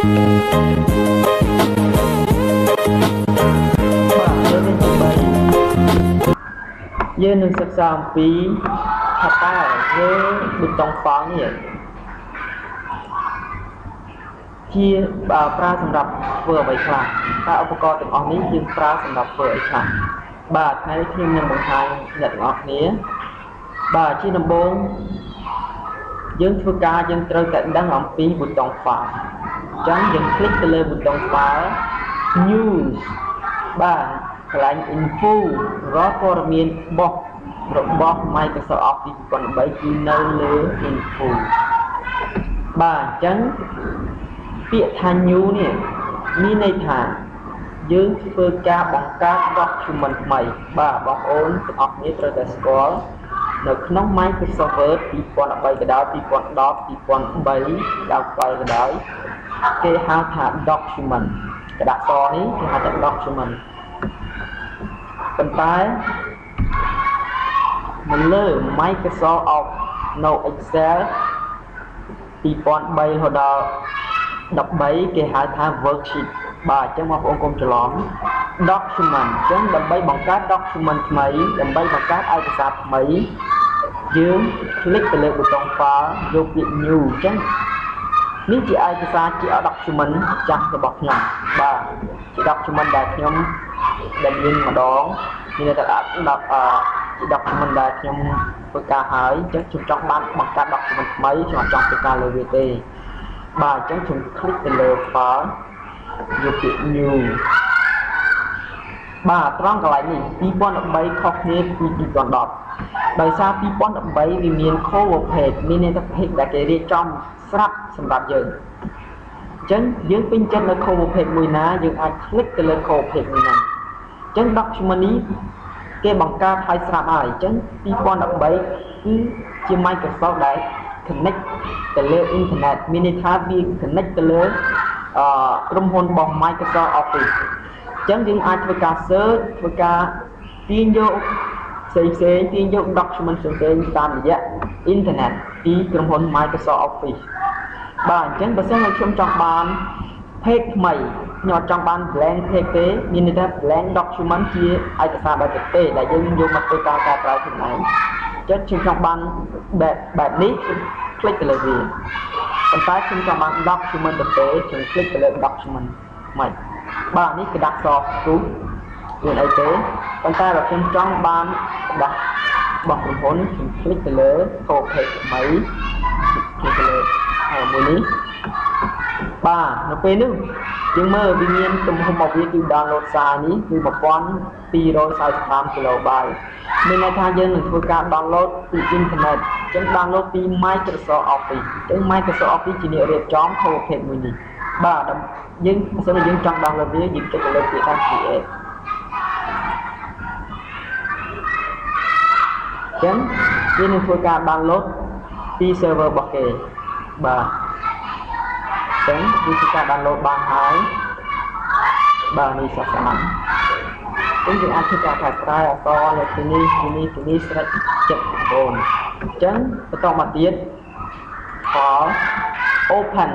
យើងនឹងសិក្សាអំពីថាតើយើងប៊ូតុងប៉ងនេះជាប្រើសម្រាប់ធ្វើអ្វីខ្លះតើឧបករណ៍ទាំងអស់នេះយើងប្រើសម្រាប់ធ្វើអីខ្លះបាទថ្ងៃនេះខ្ញុំនឹងបង្ហាញអ្នកទាំងអស់គ្នាបាទជាដំបូងយើងធ្វើការយើងត្រូវតែដឹងអំពីប៊ូតុង file អញ្ចឹងយើង click ទៅលើប៊ូតុងក្បាល news បាទកន្លែង info រាល់ព័ត៌មានរបស់របស់ Microsoft Office 2013គឺនៅលើ info បាទអញ្ចឹងពាក្យថា new នេះមានន័យថាយើងធ្វើការបង្កើត document ថ្មី បាទបងប្អូនទាំងអស់គ្នាត្រូវតែស្គាល់នៅក្នុង Microsoft Word 2013ក៏ដោយ2010 2003 2007ក៏ដោយ គេហៅថា document กระดาษសនេះគេហៅថា document ប៉ុន្តែនៅលើ Microsoft Office នៅ Excel 2003រហូតដល់13គេហៅថា worksheet បាទអញ្ចឹងបងប្អូនកុំច្រឡំ document អញ្ចឹងដើម្បីបង្កើត document ថ្មីដើម្បីបង្កើតឯកសារថ្មីយើងคลิกទៅលើប៊ូតុង file យកពាក្យ new អញ្ចឹង នេះជាឯកសារជា document ចាស់របស់ខ្ញុំបាទជា document ដែលខ្ញុំដែលមានម្ដងមានតែដាក់ដល់ជា document ដែលខ្ញុំធ្វើការហើយអញ្ចឹងខ្ញុំចង់បានបង្កើត document ថ្មីខ្ញុំអត់ចង់ធ្វើការលើវាទេបាទអញ្ចឹងខ្ញុំ click ទៅលើ file យកពាក្យ new បាទត្រង់កន្លែងនេះ2013ខុសគ្នាពី2010ដោយសារ2013វាមាន cover page មានន័យថា page ដែលគេរៀបចំស្រាប់សម្រាប់យើងអញ្ចឹងយើងពេញចិត្តនៅ cover page មួយណាយើងអាច click ទៅលើ cover page មួយហ្នឹងអញ្ចឹង document នេះគេបង្កើតឲ្យស្រាប់ហើយអញ្ចឹង2013គឺជា Microsoft ដែល connect ទៅលើ internet មានន័យថាវា connect ទៅលើអឺក្រុមហ៊ុនរបស់ Microsoft Office អញ្ចឹងយើងអាចធ្វើការ search ធ្វើការទាញយកផ្សេងផ្សេងទាញយក document ផ្សេងផ្សេងតាមរយៈ internet ពីក្រុមហ៊ុន Microsoft Office បាទអញ្ចឹងបើសិនជាខ្ញុំចង់បាន page ថ្មីខ្ញុំអត់ចង់បាន blank page ទេមានន័យថា blank document ជាឯកសារបែបទេដែលយើងយកមកធ្វើការកែប្រែខ្លួនឯងចិត្តខ្ញុំចង់បានបែបបែបនេះខ្ញុំ click ទៅលើវាប៉ុន្តែខ្ញុំចង់បាន document ទៅទេខ្ញុំ click ទៅលើ document ថ្មី បាទនេះក្តាប់សទូមានអីទេប៉ុន្តែបើខ្ញុំចង់បានក្តាប់របស់ក្រុមហ៊ុនខ្ញុំ click ទៅលើ copy page ថ្មី click ទៅលើហើយមួយនេះបាទនៅពេលនេះយើងមើលវាមានទំហំរបស់វាគឺ download សារនេះគឺ1245 KB មានន័យថាយើងនឹងធ្វើការ download ពី internet អញ្ចឹង download ពី Microsoft Office អញ្ចឹង Microsoft Office ជាអ្នករៀបចំ cover page មួយនេះ បាទយើងបើសិនជាយើងចង់ download វាយើងចុចទៅលើពាក្យថា create អញ្ចឹងវានឹងធ្វើការ download ពី server របស់គេបាទចឹងវាជាការ download បានហើយបាទនេះសាសាមញ្ញចឹងយើងអាចធ្វើការកែប្រែអក្សរនៅទីនេះទីនេះទីនេះស្រេចចិត្តបងប្អូនអញ្ចឹងបន្តមកទៀត for open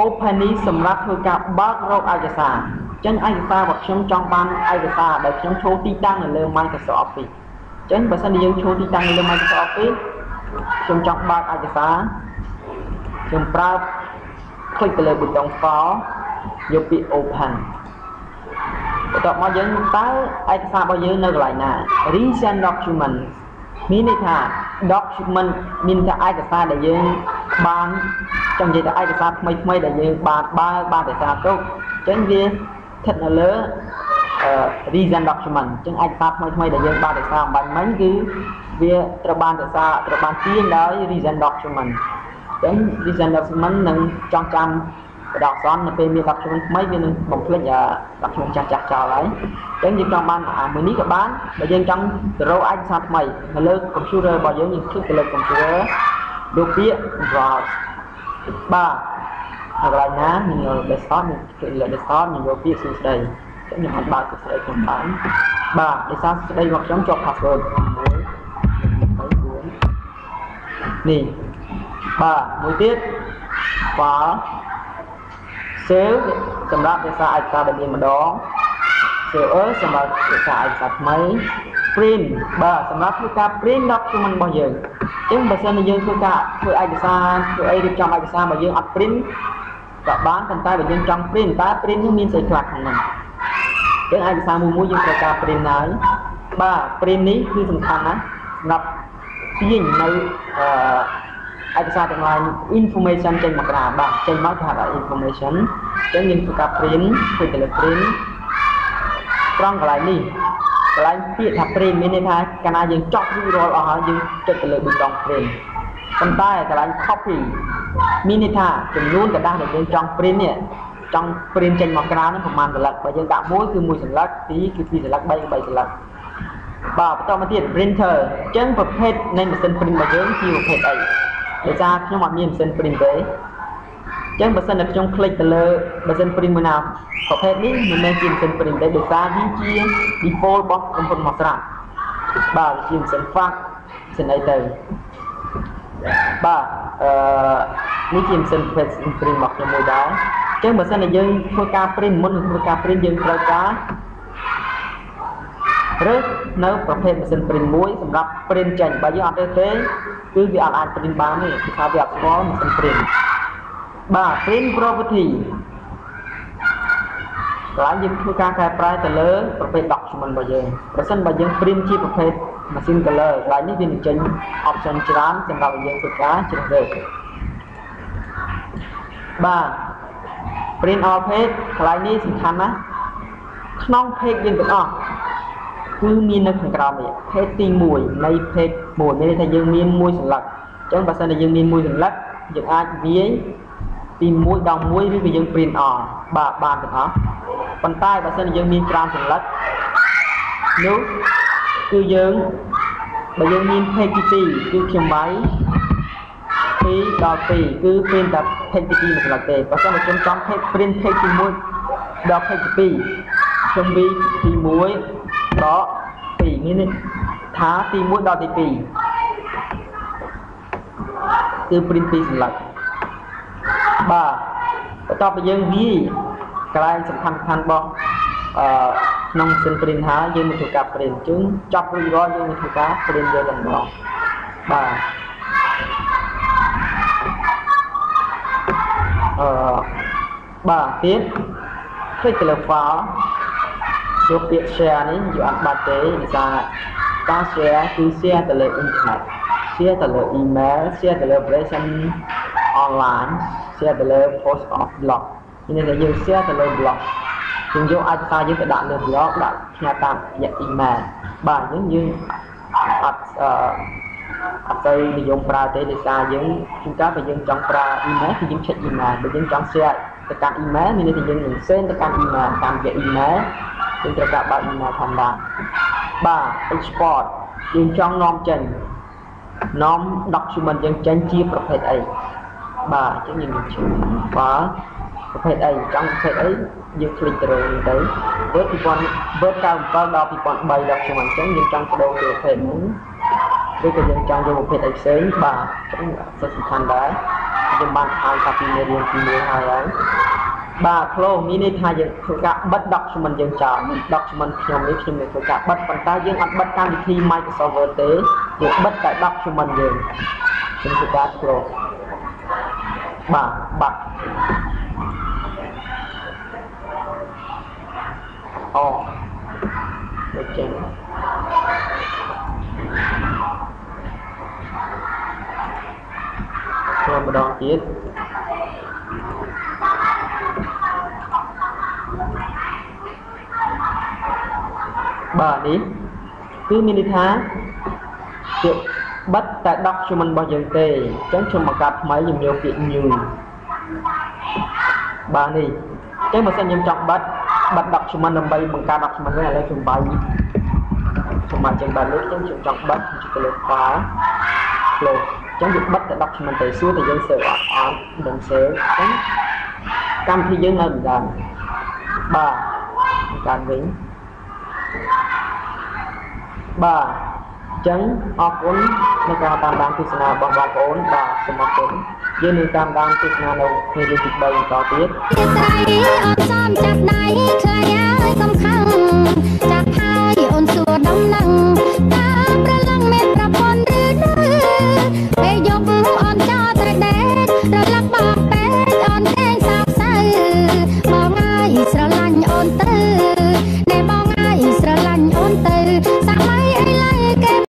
open នេះសម្រាប់ធ្វើការបើករកឯកសារអញ្ចឹងឯកសាររបស់ខ្ញុំចង់បានឯកសារដែលខ្ញុំចូលទីតាំងនៅលើ Microsoft Office អញ្ចឹងបើសិនជាយើងចូលទីតាំងនៅលើ Microsoft Office ខ្ញុំចង់បើកឯកសារខ្ញុំប្រើ click ទៅលើប៊ូតុង file យកពាក្យ open បន្ទាប់មកយើងតើឯកសាររបស់យើងនៅកន្លែងណា recent document មានន័យថា document មានថាឯកសារដែលយើង បានចង់និយាយថាឯកសារថ្មីថ្មីដែលយើងបានបើបានរក្សាទុកអញ្ចឹងវាស្ថិតនៅលើ recent document អញ្ចឹងឯកសារថ្មីថ្មីដែលយើងបានរក្សាអំបញ្ញមិញគឺវាត្រូវបានរក្សាត្រូវបានទាញដោយ recent document ចឹង design document នឹងចងចាំបដអក្សរនៅពេលមាន document ថ្មីវានឹងបំភ្លេច document ចាស់ចាស់ចោលហើយចឹងយើងចង់បានអាមួយនេះក៏បានបើយើងចង់ទៅរកឯកសារថ្មីនៅលើ computer របស់យើងយើង click ទៅលើ computer យកពាក្យ browse បាទនៅកន្លែងណាខ្ញុំយក desktop ខ្ញុំ click លើ desktop ខ្ញុំយកពាក្យសួស្ដីចឹងខ្ញុំអាចបើកសួស្ដីខ្ញុំបានបាទដោយសារសួស្ដីរបស់ខ្ញុំជាប់ password 1 2 3 4នេះបាទមួយទៀត file save សម្រាប់រក្សាឯកសារដែលមានម្ដង save as សម្រាប់រក្សាឯកសារថ្មី print បាទសម្រាប់ធ្វើការ print document របស់យើង អញ្ចឹងបើសិនជាយើងធ្វើការធ្វើឯកសារធ្វើអីរៀបចំឯកសាររបស់យើងអត់ print ក៏បានប៉ុន្តែបើយើងចង់ print តើ print នោះមានស្អីខ្លះក្នុងនោះអញ្ចឹងឯកសារមួយមួយយើងត្រូវការ print ហើយបាទ print នេះគឺសំខាន់ណាស់សម្រាប់ទាញនៅអឺឯកសារទាំងឡាយ information ចេញមកក្រៅបាទចេញមកគេហៅថា information អញ្ចឹងយើងធ្វើការ print ធ្វើទៅលើ print ត្រង់កន្លែងនេះ កន្លែងពាក្យថា print មានន័យថាកាលណាយើងចប់រួចរាល់អស់ហើយយើងចុចទៅលើប៊ូតុង print ប៉ុន្តែកន្លែង copy មានន័យថាចំនួនกระดาษដែលយើងចង់ print នេះចង់ print ចេញមកក្រៅហ្នឹងប្រហែលសន្លឹកបើយើងដាក់1គឺ1សន្លឹក2គឺ2សន្លឹក3គឺ3សន្លឹកបាទបន្តមកទៀត printer អញ្ចឹងប្រភេទនៃម៉ាស៊ីន print របស់យើងជាប្រភេទអីដោយសារខ្ញុំអត់មានម៉ាស៊ីន print ទេអញ្ ចឹងបើសិនតែខ្ញុំคลิกទៅលើម៉ាស៊ីន print មួយណាប្រភេទនេះមិនមែនជាម៉ាស៊ីន print ទេដោយសារវាជា default របស់កំពុងមកស្រាប់បាទជាម៉ាស៊ីន fax ម៉ាស៊ីនអីទៅបាទអឺនេះជាម៉ាស៊ីន print របស់ខ្ញុំមួយដែរអញ្ចឹងបើសិនតែយើងធ្វើការ print មុននឹងធ្វើការ print យើងត្រូវការរើសនៅប្រភេទម៉ាស៊ីន print មួយសម្រាប់ print ចេញបើយើងអត់រើសទេគឺវាអត់អាច print បានទេគឺថាវាអត់ស្គាល់ម៉ាស៊ីន print បាទ print property កន្លែងយើងធ្វើការកែប្រែទៅលើប្រភេទ document របស់យើងប្រសិនបើយើង print ជាប្រភេទ machine color កន្លែងនេះវានឹងចេញ option ច្រើនសម្រាប់យើងធ្វើការជ្រើសរើសបាទ print all page កន្លែងនេះសំខាន់ណាស់ក្នុង page យើងទាំងអស់គឺមាននៅខាងក្រោមនេះ page ទី1នៃ page 1មានន័យថាយើងមានមួយសន្លឹកអញ្ចឹងបើសិនជាយើងមានមួយសន្លឹកយើងអាចវាយ ពី1ដល់1ឬក៏យើង print all បាទបានទាំងអស់ប៉ុន្តែបើសិនជាយើងមានច្រើនសន្លឹកនោះគឺយើងបើយើងមាន page ទី2គឺខ្ញុំវាយ2ដល់2គឺ print តែ page ទី2មួយសន្លឹកទេបើសិនបើខ្ញុំចង់ page print page ទី1ដល់ page ទី2ខ្ញុំវាយទី1ដក2មានថាទី1ដល់ទី2គឺ print 2សន្លឹក បាទបន្ទាប់ពីយើងវាយកន្លែងសំខាន់សំខាន់របស់អឺក្នុងសិន print ហើយយើងមកធ្វើការ print ជឹងចប់រួចរាល់យើងមកធ្វើការ print យកតែម្ដងបាទអឺបាទទៀត click ទៅលើ file យកពាក្យ share នេះយកអត់បាត់ទេដោយសារការ share គឺ share ទៅលើ internet share ទៅលើ email share ទៅលើ version online share ទៅលើ post of blog មានន័យថាយើង share ទៅលើ blog យើងយកឯកសារយើងទៅដាក់លើ blog ដាក់ផ្ញើតាមរយៈ email បាទអញ្ចឹងយើងអត់អឺអត់ទៅនិយមប្រើទេដោយសារយើងជួនកាលបើយើងចង់ប្រើ email គឺយើង check email បើយើងចង់ share ទៅកាន់ email មានន័យថាយើងនឹង send ទៅកាន់ email តាមរយៈ email យើងត្រូវការបើក email ធម្មតាបាទ export យើងចង់នាំចេញនាំ document យើងចេញជាប្រភេទអី បាទអញ្ចឹងយើងជឿបាទប្រភេទអីចង់ប្រភេទអីយើងคลิกទៅលើនេះទៅ Word 2000 Word 97ដល់2003 document អញ្ចឹងយើងចង់បដូរទៅប្រភេទហ្នឹងឬក៏យើងចង់យកប្រភេទអីផ្សេងបាទអញ្ចឹងសិស្សសំខាន់ដែរយើងបានអានកាពីមេរៀនទី1ហើយហើយបាទ close មានន័យថាយើងធ្វើការបិទ document យើងចោល document ខ្ញុំនេះខ្ញុំនឹងធ្វើការបិទប៉ុន្តែយើងអត់បិទកម្មវិធី Microsoft Word ទេយើងបិទតែ document យើងខ្ញុំធ្វើការ close បាទបាត់អូដូចចឹងធ្វើម្ដងទៀតបាទនេះគឺមានន័យថាជា បិទតែ document របស់យើងទេអញ្ចឹងខ្ញុំបង្កើតថ្មីខ្ញុំយកពាក្យ new បាទនេះអញ្ចឹងបើសិនខ្ញុំចង់បិទបិទ document ដើម្បីបង្កើត document វិញឥឡូវខ្ញុំបាយខ្ញុំមកចឹងបាទនេះខ្ញុំចង់បិទខ្ញុំទៅលើ file close អញ្ចឹងវាបិទតែ document ទៅសួរតែយើង save អត់អត់មិន save អញ្ចឹងកម្មវិធីយើងនៅដដែលបាទកើតវិញបាទអញ្ចឹងអរគុណ ในការតាមដានទស្សនារបស់បងប្អូនបាទសូមអរគុណយើងនឹងតាមដានទស្សនានៅថ្ងៃទី3បន្តទៀតជាស្រីអត់សមចាប់ដៃខ្លាចហើយកុំខឹង